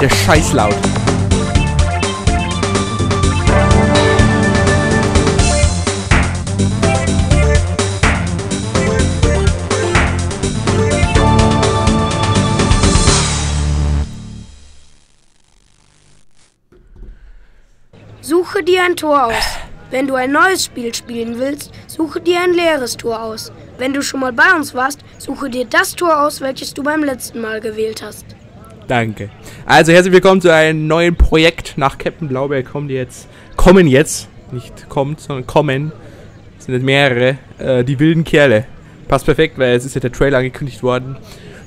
der Scheiß laut. Suche dir ein Tor aus. Wenn du ein neues Spiel spielen willst, suche dir ein leeres Tor aus. Wenn du schon mal bei uns warst, suche dir das Tor aus, welches du beim letzten Mal gewählt hast. Danke. Also herzlich willkommen zu einem neuen Projekt. Nach Captain Blaubeer kommen jetzt, kommen jetzt, nicht kommt, sondern kommen, es sind jetzt mehrere, äh, die wilden Kerle. Passt perfekt, weil es ist ja der Trailer angekündigt worden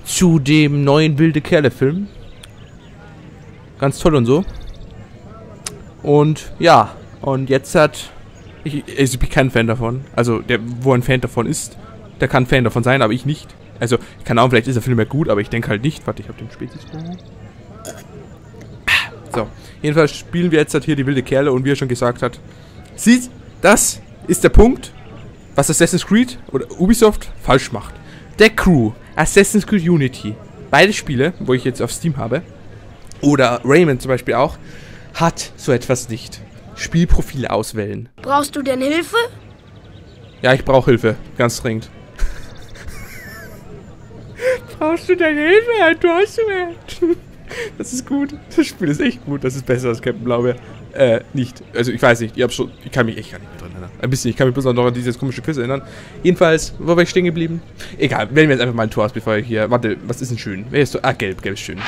zu dem neuen wilde Kerle Film. Ganz toll und so. Und ja, und jetzt hat. Ich, ich bin kein Fan davon. Also, der, wo ein Fan davon ist, der kann Fan davon sein, aber ich nicht. Also, keine Ahnung, vielleicht ist der Film ja gut, aber ich denke halt nicht. Warte, ich hab den Spezies. So, jedenfalls spielen wir jetzt halt hier die wilde Kerle und wie er schon gesagt hat, sieht, das ist der Punkt, was Assassin's Creed oder Ubisoft falsch macht. Der Crew, Assassin's Creed Unity, beide Spiele, wo ich jetzt auf Steam habe, oder Rayman zum Beispiel auch, hat so etwas nicht. Spielprofile auswählen. Brauchst du denn Hilfe? Ja, ich brauche Hilfe. Ganz dringend. Brauchst du deine Hilfe? Du hast du Das ist gut. Das Spiel ist echt gut. Das ist besser als Captain Blaubeer. Äh, nicht. Also ich weiß nicht. Ich hab schon. Ich kann mich echt gar nicht mehr dran erinnern. Ein bisschen. Ich kann mich bloß noch an dieses komische Quiz erinnern. Jedenfalls, wo war ich stehen geblieben? Egal. Wählen wir jetzt einfach mal ein Tor aus, bevor ich hier. Warte, was ist denn schön? Wer ist so? Ah, gelb. Gelb ist schön.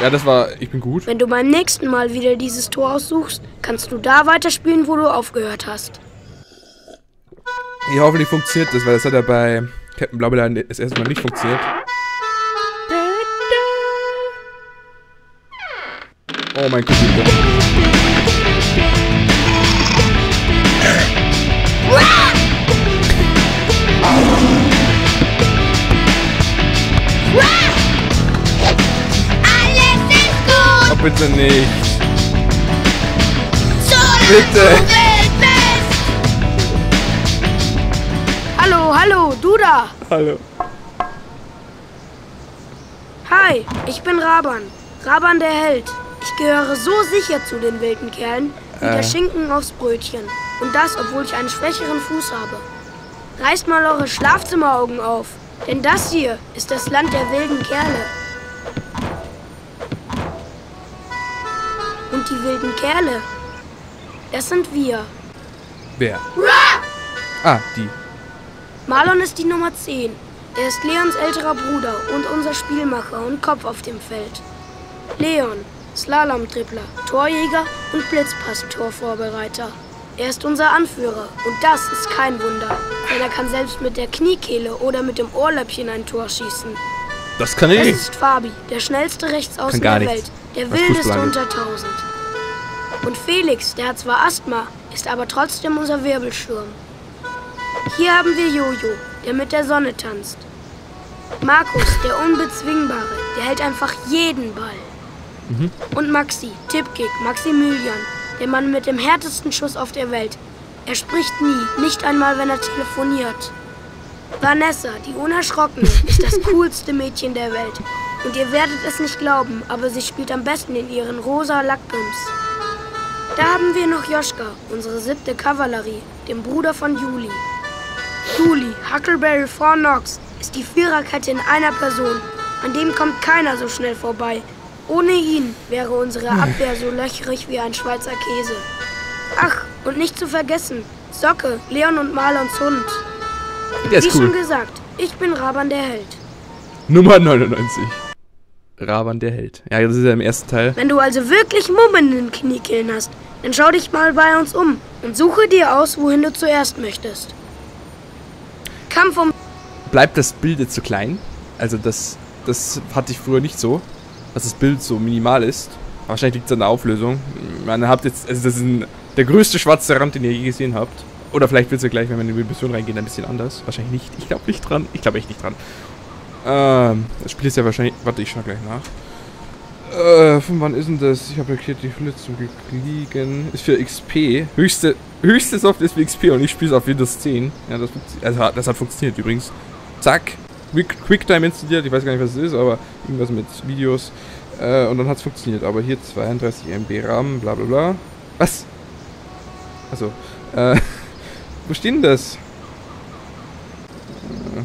Ja, das war. Ich bin gut. Wenn du beim nächsten Mal wieder dieses Tor aussuchst, kannst du da weiterspielen, wo du aufgehört hast. Ich hoffe, nicht funktioniert das, weil das hat ja bei Captain Blaubeer das erste Mal nicht funktioniert. Oh mein Computer. Alles ist gut, Oh, bitte nicht. Bitte. Du da. Hallo. Hi, ich bin Raban. Raban der Held. Ich gehöre so sicher zu den wilden Kerlen wie der Äh. Schinken aufs Brötchen. Und das, obwohl ich einen schwächeren Fuß habe. Reißt mal eure Schlafzimmeraugen auf, denn das hier ist das Land der wilden Kerle. Und die wilden Kerle, das sind wir. Wer? Ah, die. Marlon ist die Nummer 10. Er ist Leons älterer Bruder und unser Spielmacher und Kopf auf dem Feld. Leon, Slalom-Trippler, Torjäger und Blitzpass-Torvorbereiter. Er ist unser Anführer und das ist kein Wunder, denn er kann selbst mit der Kniekehle oder mit dem Ohrläppchen ein Tor schießen. Das kann Das ich. ist Fabi, der schnellste Rechtsaußen der nichts. Welt, der Was wildeste unter 1000. Und Felix, der hat zwar Asthma, ist aber trotzdem unser Wirbelsturm. Hier haben wir Jojo, der mit der Sonne tanzt. Markus, der Unbezwingbare, der hält einfach jeden Ball. Und Maxi, Tipkick, Maximilian, der Mann mit dem härtesten Schuss auf der Welt. Er spricht nie, nicht einmal, wenn er telefoniert. Vanessa, die Unerschrockene, ist das coolste Mädchen der Welt. Und ihr werdet es nicht glauben, aber sie spielt am besten in ihren rosa Lackpims. Da haben wir noch Joschka, unsere siebte Kavallerie, den Bruder von Juli. Juli, Huckleberry Four Knox, ist die Viererkette in einer Person. An dem kommt keiner so schnell vorbei. Ohne ihn wäre unsere Abwehr so löchrig wie ein Schweizer Käse. Ach, und nicht zu vergessen, Socke, Leon und Marlons Hund. Der Wie ist schon cool. gesagt, ich bin Raban der Held. Nummer 99. Raban der Held. Ja, das ist ja im ersten Teil. Wenn du also wirklich Mummen in den Kniekehlen hast, dann schau dich mal bei uns um und suche dir aus, wohin du zuerst möchtest. Kampf um Bleibt das Bild jetzt zu klein? Also das, das hatte ich früher nicht so, dass das Bild so minimal ist. Wahrscheinlich liegt es an der Auflösung. Man habt jetzt, also das ist ein, der größte schwarze Rand, den ihr je gesehen habt. Oder vielleicht wird es ja gleich, wenn wir in die Mission reingehen, ein bisschen anders. Wahrscheinlich nicht. Ich glaube nicht dran. Ich glaube echt nicht dran. Ähm, das Spiel ist ja wahrscheinlich. Warte, ich schau gleich nach. Äh, von wann ist denn das? Ich habe hier die Verletzung liegen. Ist für XP. Höchste, höchste Software ist für XP und ich spiele es auf Windows 10. Ja, das, also, das hat funktioniert übrigens. Zack. Quick, QuickTime installiert, ich weiß gar nicht, was es ist, aber irgendwas mit Videos. Äh, und dann hat es funktioniert. Aber hier 32 MB RAM, bla bla bla. Was? Achso. Äh, wo steht denn das? Äh,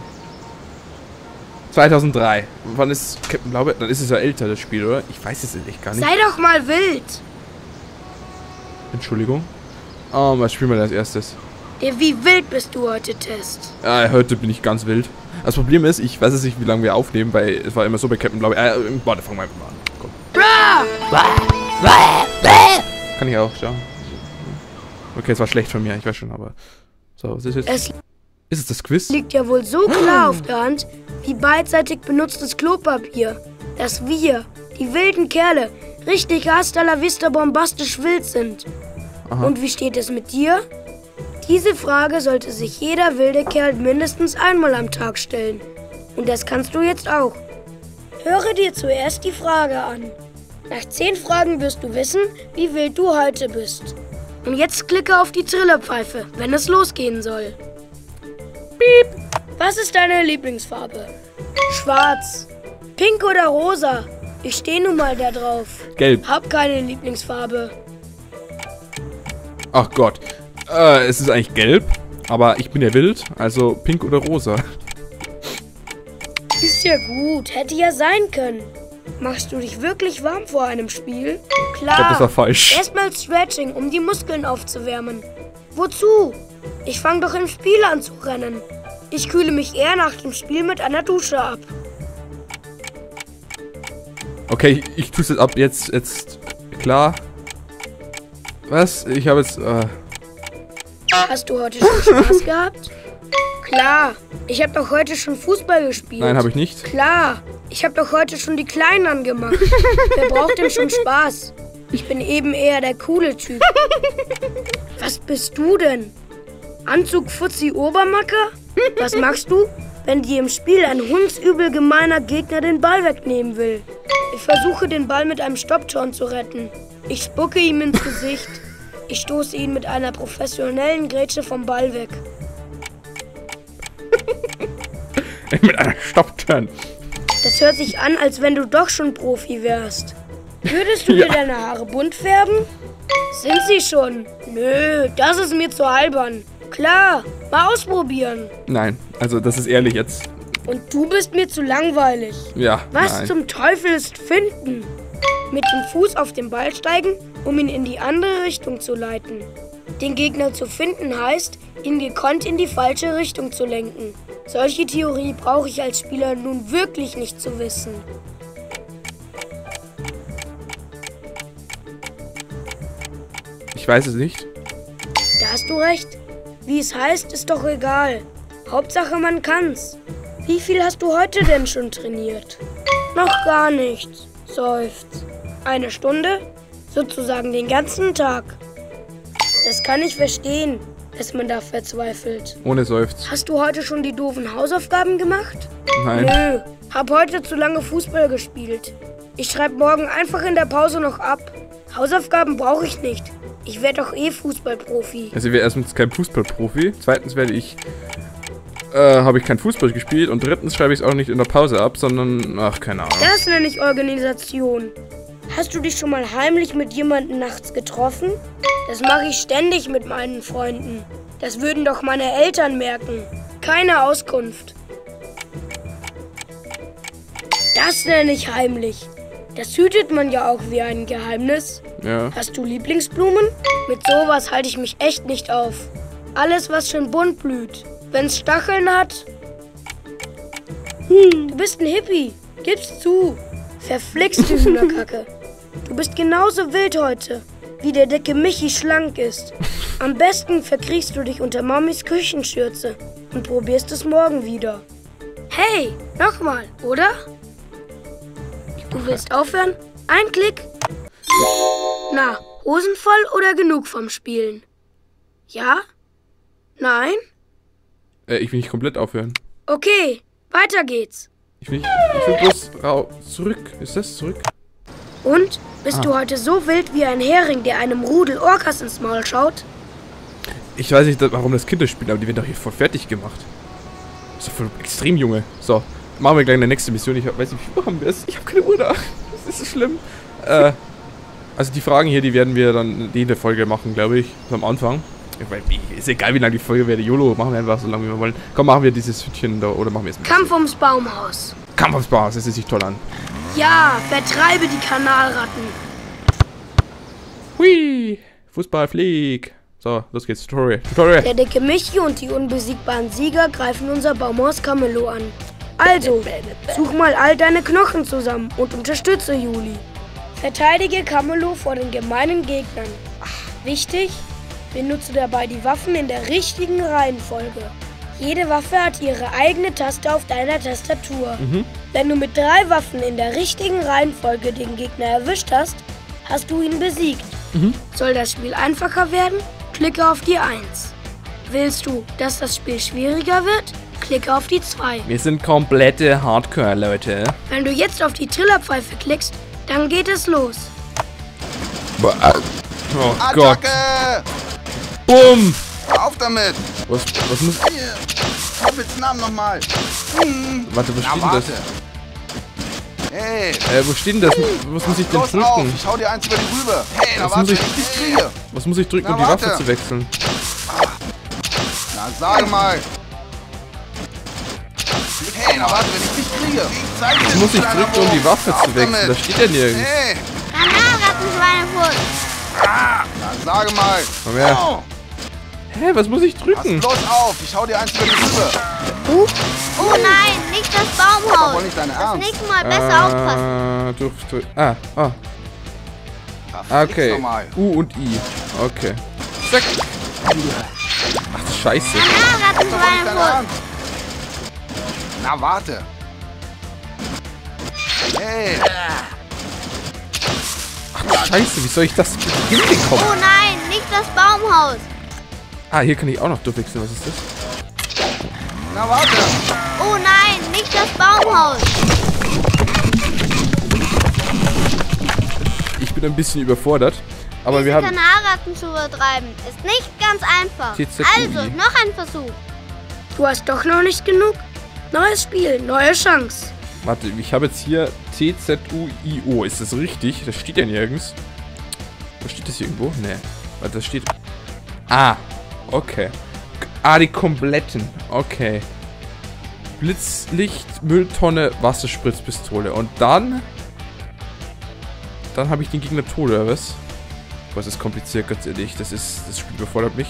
2003. Wann ist Captain Blaubeer? Dann ist es ja älter, das Spiel, oder? Ich weiß es echt gar nicht. Sei doch mal wild. Entschuldigung. Oh, was spielen wir als erstes? Wie wild bist du heute, Test? Ah, heute bin ich ganz wild. Das Problem ist, ich weiß jetzt nicht, wie lange wir aufnehmen, weil es war immer so bei Captain Blaubeer. Äh, warte, fangen wir einfach mal an. Komm. Kann ich auch, ja. Okay, es war schlecht von mir, ich weiß schon, aber. So, was ist jetzt? Es Ist es das Quiz? liegt ja wohl so klar auf der Hand wie beidseitig benutztes Klopapier, dass wir, die wilden Kerle, richtig hasta la vista bombastisch wild sind. Aha. Und wie steht es mit dir? Diese Frage sollte sich jeder wilde Kerl mindestens einmal am Tag stellen. Und das kannst du jetzt auch. Höre dir zuerst die Frage an. Nach zehn Fragen wirst du wissen, wie wild du heute bist. Und jetzt klicke auf die Trillerpfeife, wenn es losgehen soll. Piep! Was ist deine Lieblingsfarbe? Schwarz. Pink oder rosa? Ich stehe nun mal da drauf. Gelb. Hab keine Lieblingsfarbe. Ach Gott. Äh, es ist eigentlich gelb, aber ich bin ja wild, also pink oder rosa. Ist ja gut, hätte ja sein können. Machst du dich wirklich warm vor einem Spiel? Ich Klar. glaube, das war falsch. Erstmal Stretching, um die Muskeln aufzuwärmen. Wozu? Ich fange doch im Spiel an zu rennen. Ich kühle mich eher nach dem Spiel mit einer Dusche ab. Okay, ich, ich tue es jetzt ab. Jetzt, jetzt, klar. Was? Ich habe jetzt, äh, Hast du heute schon Spaß gehabt? Klar. Ich habe doch heute schon Fußball gespielt. nein, habe ich nicht. Klar. Ich habe doch heute schon die Kleinen angemacht. Wer braucht denn schon Spaß? Ich bin eben eher der coole Typ. Was bist du denn? Anzug Fuzzi Obermacker? Was machst du, wenn dir im Spiel ein hundsübel gemeiner Gegner den Ball wegnehmen will? Ich versuche den Ball mit einem Stopptorn zu retten. Ich spucke ihm ins Gesicht. Ich stoße ihn mit einer professionellen Grätsche vom Ball weg. Mit einer Stoppturn. Das hört sich an, als wenn du doch schon Profi wärst. Würdest du Ja. dir deine Haare bunt färben? Sind sie schon? Nö, das ist mir zu albern. Klar, mal ausprobieren. Nein, also das ist ehrlich jetzt. Und du bist mir zu langweilig. Ja, Was nein. zum Teufel ist finden? Mit dem Fuß auf den Ball steigen, um ihn in die andere Richtung zu leiten. Den Gegner zu finden heißt, ihn gekonnt in die falsche Richtung zu lenken. Solche Theorie brauche ich als Spieler nun wirklich nicht zu wissen. Ich weiß es nicht. Da hast du recht. Wie es heißt, ist doch egal. Hauptsache, man kann's. Wie viel hast du heute denn schon trainiert? Noch gar nichts, seufzt. Eine Stunde? Sozusagen den ganzen Tag. Das kann ich verstehen, dass man da verzweifelt. Ohne Seufz. Hast du heute schon die doofen Hausaufgaben gemacht? Nein. Nö, hab heute zu lange Fußball gespielt. Ich schreibe morgen einfach in der Pause noch ab. Hausaufgaben brauche ich nicht. Ich werde doch eh Fußballprofi. Also ich wäre erstens kein Fußballprofi. Zweitens werde ich. Äh, habe ich kein Fußball gespielt. Und drittens schreibe ich es auch nicht in der Pause ab, sondern. Ach, keine Ahnung. Das nenne ich Organisation. Hast du dich schon mal heimlich mit jemandem nachts getroffen? Das mache ich ständig mit meinen Freunden. Das würden doch meine Eltern merken. Keine Auskunft. Das nenne ich heimlich. Das hütet man ja auch wie ein Geheimnis. Ja. Hast du Lieblingsblumen? Mit sowas halte ich mich echt nicht auf. Alles, was schön bunt blüht. Wenn's Stacheln hat. Hm, du bist ein Hippie. Gib's zu. Verflixte Hühnerkacke. Du bist genauso wild heute, wie der dicke Michi schlank ist. Am besten verkriechst du dich unter Mamis Küchenschürze und probierst es morgen wieder. Hey, nochmal, oder? Du willst aufhören? Ein Klick. Na, Hosen voll oder genug vom Spielen? Ja? Nein? Äh, ich will nicht komplett aufhören. Okay, weiter geht's. Ich will, nicht, ich will bloß zurück. Ist das zurück? Und? Bist Ah. du heute so wild wie ein Hering, der einem Rudel Orcas ins Maul schaut? Ich weiß nicht, warum das Kinder spielen, aber die werden doch hier voll fertig gemacht. Ist doch voll extrem junge. So, machen wir gleich eine nächste Mission. Ich weiß nicht, wie machen wir es? Ich habe keine Uhr da. Das ist so schlimm. Äh, also die Fragen hier, die werden wir dann in der Folge machen, glaube ich. Am Anfang. Ist egal, wie lange die Folge wäre. YOLO, machen wir einfach so lange, wie wir wollen. Komm, machen wir dieses Hütchen da oder machen wir es mit. Kampf ums Baumhaus. Kampf aufs Spaß, das hört sich toll an. Ja, vertreibe die Kanalratten. Hui! Fußball, flieg! So, los geht's. Tutorial. Tutorial. Der dicke Michi und die unbesiegbaren Sieger greifen unser Baumhaus Camelo an. Also, such mal all deine Knochen zusammen und unterstütze Juli. Verteidige Camelo vor den gemeinen Gegnern. Wichtig, benutze dabei die Waffen in der richtigen Reihenfolge. Jede Waffe hat ihre eigene Taste auf deiner Tastatur. Wenn du mit drei Waffen in der richtigen Reihenfolge den Gegner erwischt hast, hast du ihn besiegt. Soll das Spiel einfacher werden? Klicke auf die 1. Willst du, dass das Spiel schwieriger wird? Klicke auf die 2. Wir sind komplette Hardcore-Leute. Wenn du jetzt auf die Trillerpfeife klickst, dann geht es los. Oh Gott. Attacke! Bumm! Auf damit! Was, was muss... Hier! Hobbits Namen nochmal! Hm. Warte, wo steht denn das? Hey! Äh, wo steht denn das? Was muss ich denn Los auf! drücken? Ich hau dir eins über die Rübe! Hey, Was muss ich- ich kriege! Was muss ich drücken, Na, um die Waffe warte. zu wechseln? Na, sag mal! Na warte, wenn ich dich kriege! Ich zeig du muss ich drücken, um die. Waffe Auf zu wechseln? damit. Das steht ja nirgends. Hey! Kanalrattenschweinefuß. Na, sag mal! Komm her. Oh, Hä, was muss ich pass drücken? bloß auf! Ich hau dir eins über die Rübe! Oh nein, nicht das Aber Baumhaus. nicht dein Das Ernst! nächste Mal besser aufpassen. Äh, durch, durch. Ah, ah. Da Ah, fliegst Okay. U und I. Okay. Zack. Ach, Scheiße. Das Na, warte! Hey! Ach, Scheiße, wie soll ich das hinbekommen? Oh nein, nicht das Baumhaus. Ah, hier kann ich auch noch durchwechseln. Was ist das? Na, warte! Oh nein, nicht das Baumhaus. Ich bin ein bisschen überfordert. Aber wir haben. Kanalratten zu übertreiben ist nicht ganz einfach. TZUI. Also, noch ein Versuch. Du hast doch noch nicht genug. Neues Spiel, neue Chance. Warte, ich habe jetzt hier T-Z-U-I-O. Ist das richtig? Das steht ja nirgends. Wo steht das hier irgendwo? Nee. Warte, das steht. Ah, okay. Ah, die kompletten. Okay. Blitzlicht, Mülltonne, Wasserspritzpistole. Und dann. Dann habe ich den Gegner tot, oder was? Was ist kompliziert, ganz ehrlich. Das ist. Das Spiel überfordert mich.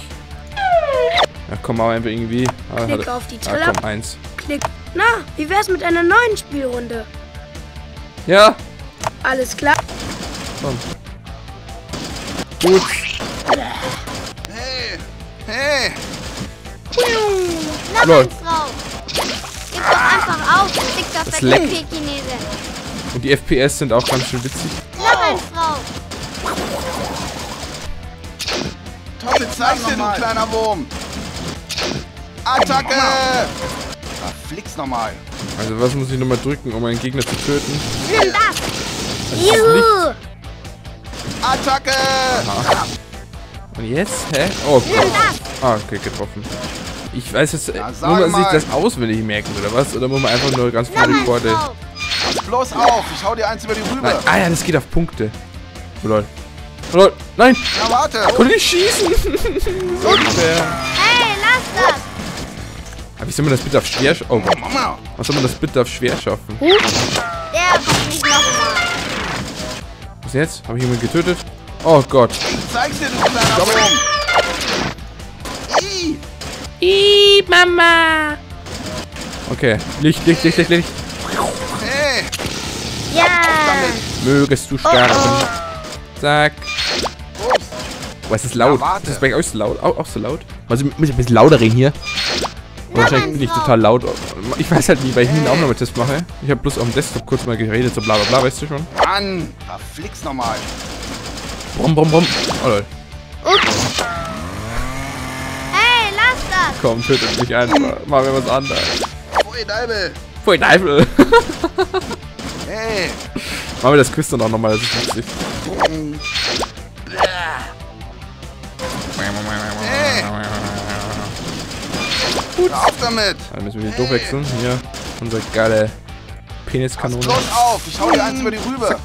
Ja, komm mal einfach irgendwie. Ah, Klick auf die ah, Triller. komm, eins. Klick. Na, wie wär's mit einer neuen Spielrunde? Ja, Alles klar? komm. Gut. Hey! Hey! Noch Lol. eins drauf. Gib doch einfach auf, dicker fetter Chinese. Und die FPS sind auch ganz schön witzig. Noch eins drauf. Toppe, zeig's dir, du kleiner Wurm! Attacke! Fliegst nochmal! Also was muss ich nochmal drücken, um einen Gegner zu töten? Nimm das. Juhu. Attacke! Und jetzt? Hä? Oh Gott. Ah, okay, getroffen. Ich weiß jetzt, Na, muss man sich das auswendig merken, oder was? Oder muss man einfach nur ganz viele Rekorde... bloß auf! Ich hau dir eins über die Rübe! Nein, ah ja, das geht auf Punkte. Oh lol. Oh lol, nein! Na, warte! Konnte ich schießen? so unfair. Hey, lass das. Aber wie soll man das bitte auf schwer schaffen? Oh Gott. Mama! Was soll man das bitte auf schwer schaffen? Der kommt nicht nochmal. Was jetzt? Habe ich jemanden getötet? Oh Gott. Zeig's dir, du kleiner Wurm! Ih! Ih, Mama! Okay. Licht, Licht, Licht, Licht, Licht. Hey! Ja. Mögest du sterben. Zack. Ups! Oh, es ist laut. Ja, warte. ist das bei euch so laut? Auch, auch so laut? Also muss ich ein bisschen lauter reden hier. Wahrscheinlich bin ich total laut. Ich weiß halt nie, weil ich nie einen Aufnahmetest mache. Ich habe bloß auf dem Desktop kurz mal geredet, so bla bla bla, weißt du schon? Mann! Da fliegst nochmal! Brumm, brumm, brumm. Oh lol. Ups. Hey, lass das. Komm, tötet mich einfach. Machen wir was anderes. Pfui, Deibel! Pfui, Teufel. Hey! Machen wir das Quiz dann auch nochmal, das ist witzig. Hey! Hör auf damit! Dann müssen wir hier durchwechseln. Hier. Unsere geile Pass Peniskanone. bloß auf, ich hau dir eins über die Rübe.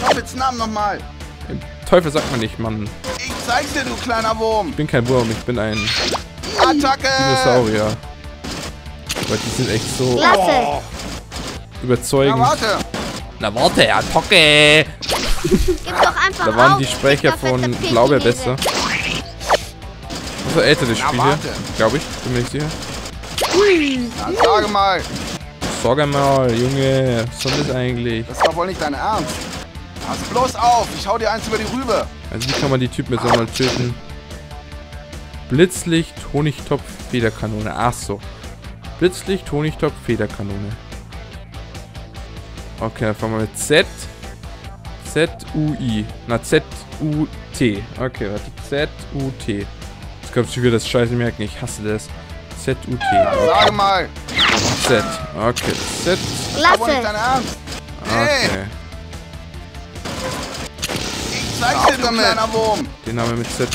Toppets Namen nochmal. Im Teufel sagt man nicht, Mann. Ich zeig's dir, du kleiner Wurm. Ich bin kein Wurm, ich bin ein Attacke. Dinosaurier. Aber die sind echt so Klasse. Na überzeugend. warte. Na warte, Attacke! Gib doch einfach Da waren auf. die Sprecher von. Blaubeer besser. Das war ältere Na, Spiele, warte. glaube ich. Bin mir nicht sicher. Na, sage mal, Sag mal, Junge, was soll das eigentlich? das ist doch wohl nicht dein Ernst. Pass bloß auf, ich hau dir eins über die Rübe. Also wie kann man die Typen jetzt einmal töten? Blitzlicht, Honigtopf, Federkanone. Ach so. Blitzlicht, Honigtopf, Federkanone. Okay, dann fangen wir mit Z. Z-U-I. Na, Z-U-T. Okay, warte. Z-U-T. Jetzt kannst du wieder das Scheiße merken. Ich hasse das. Z-U-T. Sage Okay. mal, Z. Okay. Z. Klasse. Okay. ich zeig's dir, du kleiner Wurm. Den haben wir mit Z.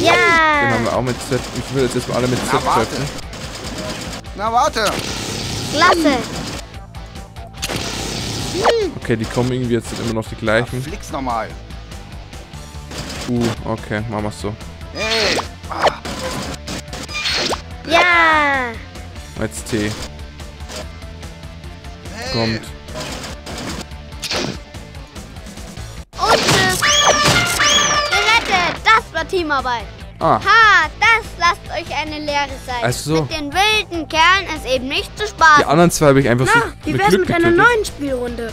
Den haben Ja. wir auch mit Z. Ich will jetzt erstmal alle mit Z treffen. Na, warte. Klasse. Okay, die kommen irgendwie jetzt immer noch die gleichen. Flick's nochmal. Uh, okay, machen wir's so. Hey, Ja. Jetzt T. Kommt. Und tschüss. Gerettet. Das war Teamarbeit. Ah, Ha, das lasst euch eine Lehre sein. Ach so. Mit den wilden Kerlen ist eben nicht zu die spaßen. anderen zwei habe ich einfach so Na, wie mit wär's Glück mit einer getötet. neuen Spielrunde?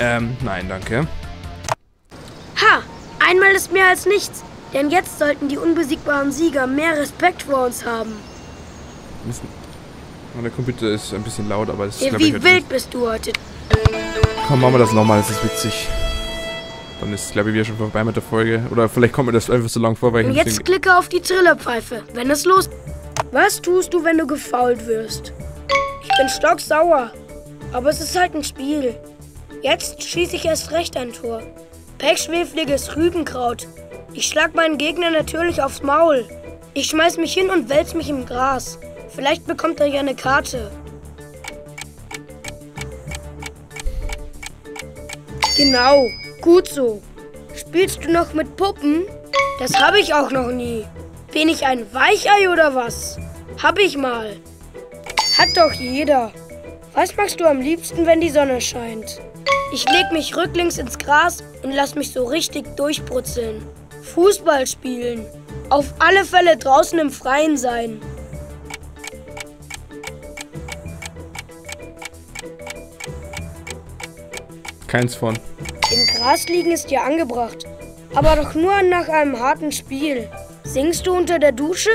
Ähm, nein, danke. Ha! Einmal ist mehr als nichts. Denn jetzt sollten die unbesiegbaren Sieger mehr Respekt vor uns haben. Müssen- der Computer ist ein bisschen laut, aber das ist, Wie wild bist du heute? Komm, machen wir das nochmal, das ist witzig. Dann ist, glaube ich, wieder schon vorbei mit der Folge. Oder vielleicht kommt mir das einfach so lang vor, weil ich Und jetzt klicke auf die Trillerpfeife, wenn es los... Was tust du, wenn du gefault wirst? Ich bin stocksauer. Aber es ist halt ein Spiel. Jetzt schieße ich erst recht ein Tor. Pechschwefliges Rübenkraut. Ich schlag meinen Gegner natürlich aufs Maul. Ich schmeiß mich hin und wälz mich im Gras. Vielleicht bekommt er ja eine Karte. Genau, gut so. Spielst du noch mit Puppen? Das habe ich auch noch nie. Bin ich ein Weichei oder was? Hab ich mal. Hat doch jeder. Was machst du am liebsten, wenn die Sonne scheint? Ich leg mich rücklings ins Gras und lass mich so richtig durchbrutzeln. Fußball spielen. Auf alle Fälle draußen im Freien sein. Keins von. Im Gras liegen ist ja angebracht. Aber doch nur nach einem harten Spiel. Singst du unter der Dusche?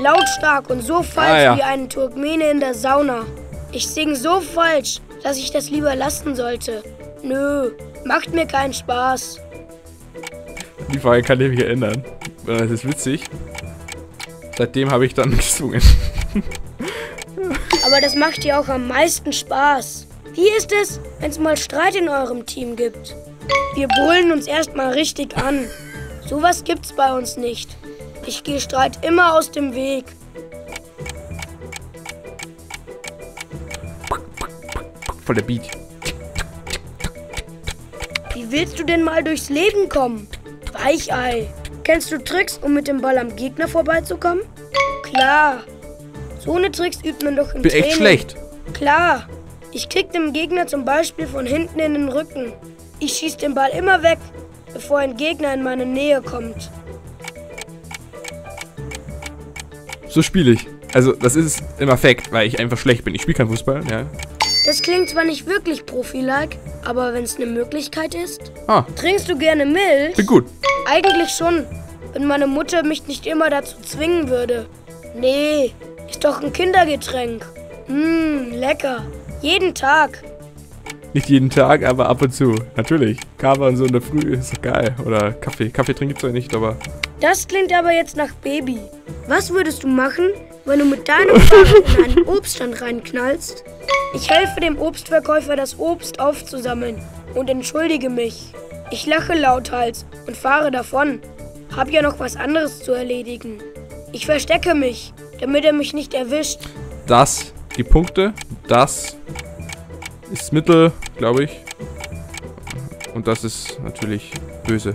Lautstark und so falsch Ah, ja. wie ein Turkmene in der Sauna. Ich sing so falsch, dass ich das lieber lassen sollte. Nö, macht mir keinen Spaß. Die Frage kann ich mich erinnern. Äh, Das ist witzig. Seitdem habe ich dann gesungen. Aber das macht dir auch am meisten Spaß. Wie ist es, wenn es mal Streit in eurem Team gibt? Wir brüllen uns erstmal richtig an. Sowas gibt's bei uns nicht. Ich gehe Streit immer aus dem Weg. Voll der Beat. Wie willst du denn mal durchs Leben kommen? Weichei. Kennst du Tricks, um mit dem Ball am Gegner vorbeizukommen? Klar. So eine Tricks übt man doch im Bin Training. echt schlecht. Klar. Ich krieg dem Gegner zum Beispiel von hinten in den Rücken. Ich schieß den Ball immer weg, bevor ein Gegner in meine Nähe kommt. So spiele ich. Also, das ist im Affekt, weil ich einfach schlecht bin. Ich spiele kein Fußball, ja. Das klingt zwar nicht wirklich Profi-like, aber wenn es eine Möglichkeit ist. Ah, Trinkst du gerne Milch? bin gut. Eigentlich schon, wenn meine Mutter mich nicht immer dazu zwingen würde. Nee, ist doch ein Kindergetränk. Mmm, lecker. Jeden Tag. Nicht jeden Tag, aber ab und zu. Natürlich. Kava und so in der Früh ist doch geil. Oder Kaffee. Kaffee trinke ich zwar nicht, aber. Das klingt aber jetzt nach Baby. Was würdest du machen, wenn du mit deinem Fahrrad in einen Obststand reinknallst? Ich helfe dem Obstverkäufer, das Obst aufzusammeln und entschuldige mich. Ich lache lauthals und fahre davon. Hab ja noch was anderes zu erledigen. Ich verstecke mich damit er mich nicht erwischt. Das, die Punkte, das ist Mittel, glaube ich. Und das ist natürlich böse.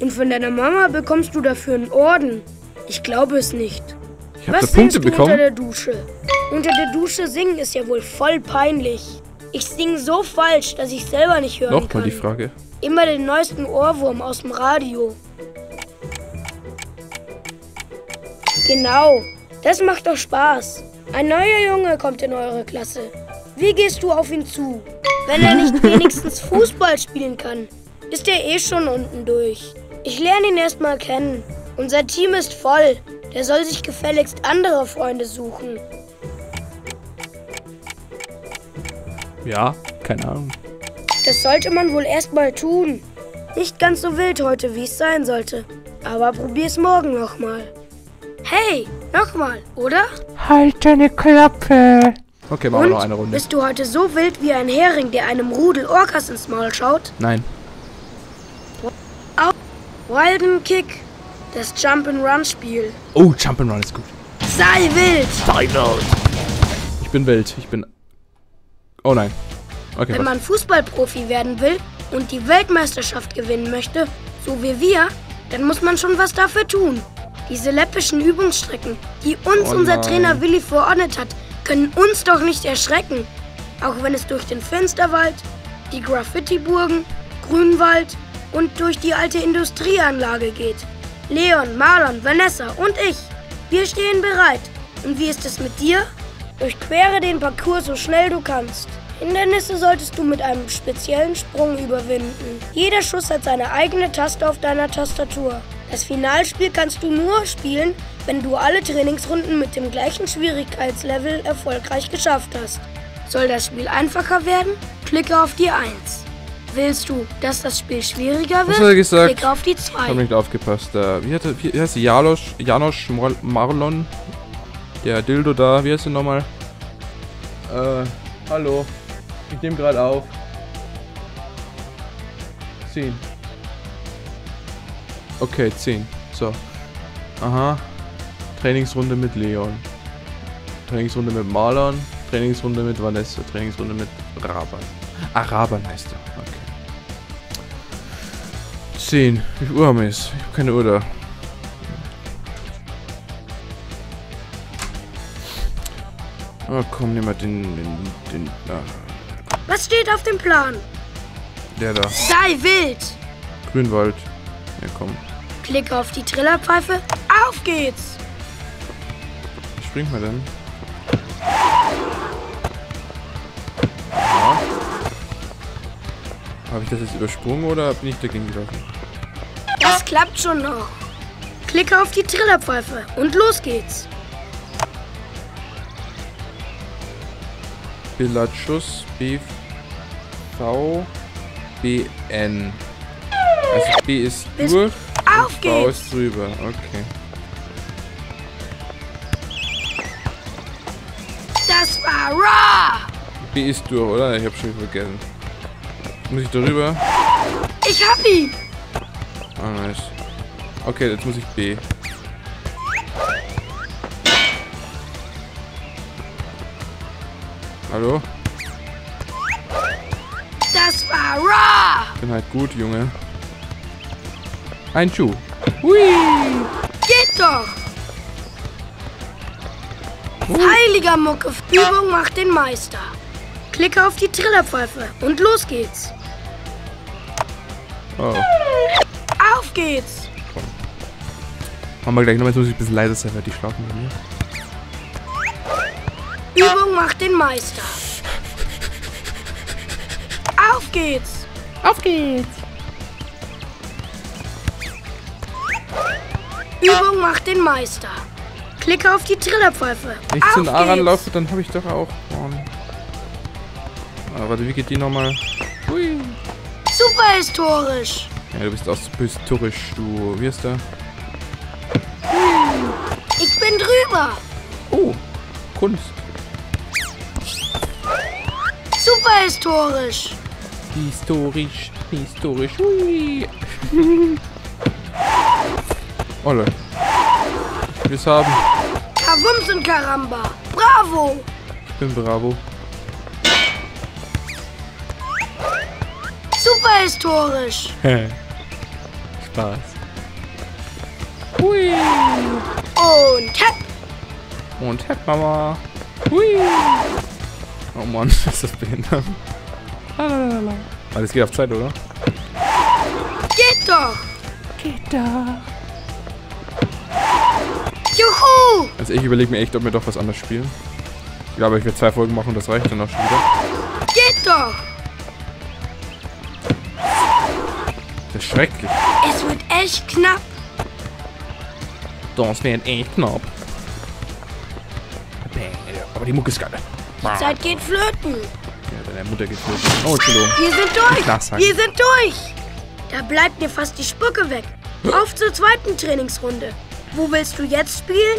Und von deiner Mama bekommst du dafür einen Orden. Ich glaube es nicht. Ich habe Punkte du unter bekommen. der Dusche? Unter der Dusche singen ist ja wohl voll peinlich. Ich singe so falsch, dass ich selber nicht hören Nochmal kann. die Frage. Immer den neuesten Ohrwurm aus dem Radio. Genau, das macht doch Spaß. Ein neuer Junge kommt in eure Klasse. Wie gehst du auf ihn zu? Wenn er nicht wenigstens Fußball spielen kann, ist er eh schon unten durch. Ich lerne ihn erstmal kennen. Unser Team ist voll. Der soll sich gefälligst andere Freunde suchen. Ja, keine Ahnung. Das sollte man wohl erstmal tun. Nicht ganz so wild heute, wie es sein sollte. Aber probier's morgen nochmal. Hey, nochmal, oder? Halt deine Klappe. Okay, machen wir noch eine Runde. bist du heute so wild wie ein Hering, der einem Rudel Orcas ins Maul schaut? Nein. Wilden Kick, das Jump-and-Run-Spiel. Oh, Jump'n'Run ist gut. Sei wild! Ich bin wild. Ich bin... Oh nein. Okay, Wenn was? man Fußballprofi werden will und die Weltmeisterschaft gewinnen möchte, so wie wir, dann muss man schon was dafür tun. Diese läppischen Übungsstrecken, die uns Oh unser. Trainer Willi verordnet hat, können uns doch nicht erschrecken. Auch wenn es durch den Fensterwald, die Graffiti-Burgen, Grünwald und durch die alte Industrieanlage geht. Leon, Marlon, Vanessa und ich, wir stehen bereit. Und wie ist es mit dir? Durchquere den Parcours so schnell du kannst. Hindernisse solltest du mit einem speziellen Sprung überwinden. Jeder Schuss hat seine eigene Taste auf deiner Tastatur. Das Finalspiel kannst du nur spielen, wenn du alle Trainingsrunden mit dem gleichen Schwierigkeitslevel erfolgreich geschafft hast. Soll das Spiel einfacher werden? Klicke auf die 1. Willst du, dass das Spiel schwieriger wird? Was hat er gesagt? Klicke auf die Ich habe 2. nicht aufgepasst. Äh, wie, hat er, wie heißt der? Jalosch, Janosch Mar Marlon? Der Dildo da. Wie heißt der nochmal? Äh, hallo. Ich nehme gerade auf. 10. Okay, 10. So. Aha. Trainingsrunde mit Leon. Trainingsrunde mit Marlon. Trainingsrunde mit Vanessa. Trainingsrunde mit Raban. Ah, Raban heißt er. Okay. 10. Wie viel Uhr haben wir jetzt? Ich habe keine Uhr da. Oh, komm, nimm mal den, den, den, ah, Was steht auf dem Plan? der da. Sei wild! Grünwald. Ja, komm. Klicke auf die Trillerpfeife. Auf geht's! Wie springt man denn? Ja. Habe ich das jetzt übersprungen oder bin ich dagegen gelaufen? Das klappt schon noch. Klicke auf die Trillerpfeife und los geht's. Billardschuss B V B N. Also B ist durch Auf V geht's! ist drüber. Okay. Das war Raw! B ist durch, oder? Ich habe schon vergessen. Muss ich darüber? Ich hab ihn! Ah, nice. Okay, jetzt muss ich B. Hallo? Bin halt gut, Junge. Ein Schuh. Geht doch! Heiliger Mucke, Übung macht den Meister. Klicke auf die Trillerpfeife und los geht's. Oh. Auf geht's! Machen wir gleich nochmal, jetzt muss ich ein bisschen leiser sein, weil die schlafen bei mir. Übung macht den Meister. Auf geht's! Auf geht's. Übung macht den Meister. Klicke auf die Trillerpfeife. Wenn ich zu Auf nah geht's. ranlaufe, dann habe ich doch auch. Ah, warte, wie geht die nochmal? Hui. Super historisch. Ja, du bist auch so historisch, du. Wie ist der? Ich bin drüber. Oh, Kunst. Super historisch. Historisch, historisch. Hui. oh, Leute. Es haben. Wumms und Karamba. Bravo. Ich bin bravo. Super historisch. Spaß. Und hepp. Und Hepp Mama. Hui. Oh Mann, ist das behindert. Lalalala. Das geht auf Zeit, oder? Geht doch. Geht da. Juhu. Also ich überlege mir echt, ob wir doch was anderes spielen. Ich glaube, ich werde zwei Folgen machen und das reicht dann auch schon wieder. Geht doch. Das ist schrecklich. Es wird echt knapp. Das wäre echt knapp. Aber die Mucke ist geil. Zeit geht flöten. Ja, deine Mutter geht flöten. Oh, Entschuldigung. Wir sind durch. nachsagen. Wir sind durch. Da bleibt mir fast die Spucke weg. Auf zur zweiten Trainingsrunde. Wo willst du jetzt spielen?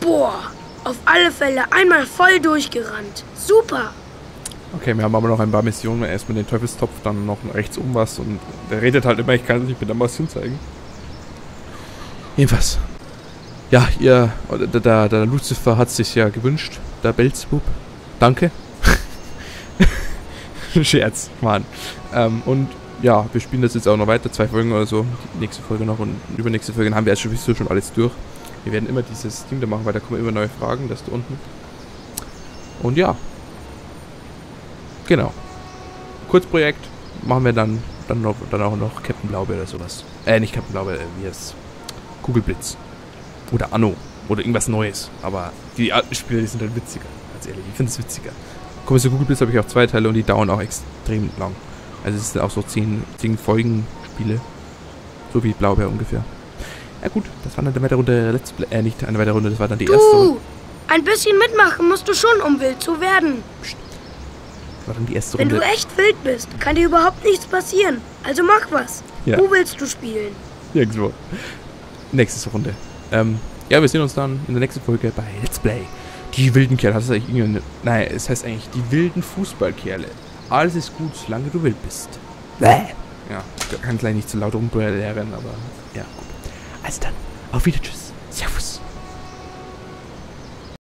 Boah, auf alle Fälle einmal voll durchgerannt. Super. Okay, wir haben aber noch ein paar Missionen. Erstmal den Teufelstopf, dann noch rechts um was. Und der redet halt immer, ich kann es nicht mit der Maus hinzeigen. Jedenfalls. Ja, ihr, oder der, der, der Lucifer hat sich ja gewünscht. Der Belzbub. Danke. Scherz, Mann. Ähm, und ja, wir spielen das jetzt auch noch weiter. Zwei Folgen oder so. Die nächste Folge noch und übernächste Folge haben wir jetzt sowieso schon alles durch. Wir werden immer dieses Ding da machen, weil da kommen immer neue Fragen, das da unten. Und ja. Genau. Kurzprojekt machen wir dann, dann, noch, dann auch noch Captain Blaubeer oder sowas. Äh, nicht Captain Blaubeer, äh, wie es Kugelblitz. Oder Anno. Oder irgendwas Neues. Aber die alten Spiele, die sind halt witziger. Ganz ehrlich, ich finde es witziger. Kommissar Kugelblitz habe ich auch zwei Teile und die dauern auch extrem lang. Also es sind auch so 10, 10 Folgen Spiele. So wie Blaubeer ungefähr. Ja gut, das war dann eine weitere Runde Let's Play. Äh, nicht eine weitere Runde, das war dann die erste Runde. Du, ein bisschen mitmachen musst du schon, um wild zu werden. Das war dann die erste Wenn Runde. du echt wild bist, kann dir überhaupt nichts passieren. Also mach was. Ja. Wo willst du spielen? Irgendwo. Nächste Runde. Ähm, ja, wir sehen uns dann in der nächsten Folge bei Let's Play. Die wilden Kerle. Heißt das eigentlich irgendeine. Nein, es heißt eigentlich die wilden Fußballkerle. Alles ist gut, solange du wild bist. Ja, kann gleich nicht zu laut rumbrüllen, aber ja, gut. Also dann, auf Wiedersehen.